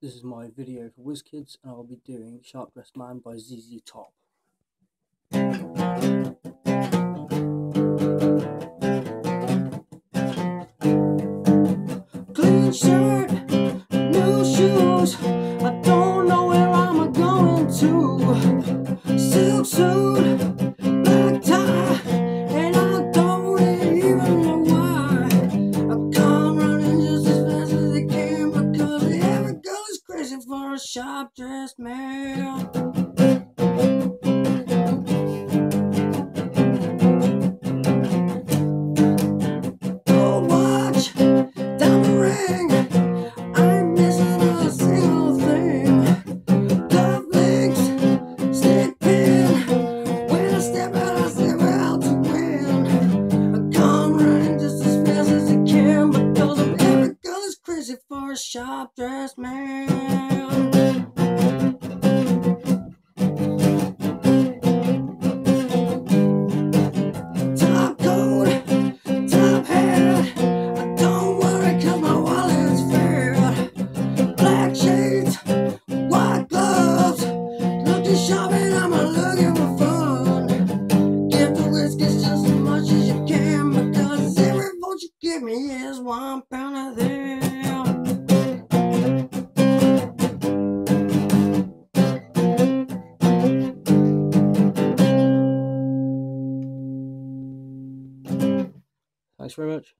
This is my video for Whizz-Kidz and I'll be doing Sharp Dressed Man by ZZ Top. Clean shirt, new shoes, I don't know where I'm going to. Silk suit, sharp dressed man. Sharp dressed man. Top coat, top hat. Don't my wallet's fat. Black shades, white gloves. Sharp and I'm looking for fun. Give the just as much as you can because every you give me is one pound of them. Thanks very much.